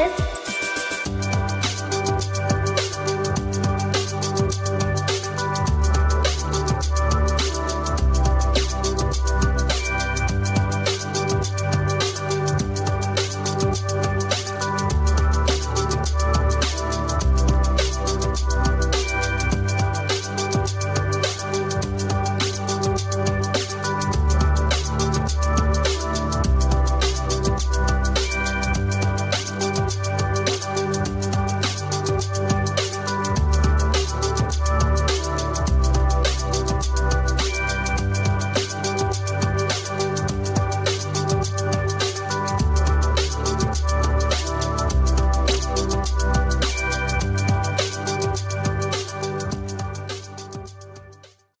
this.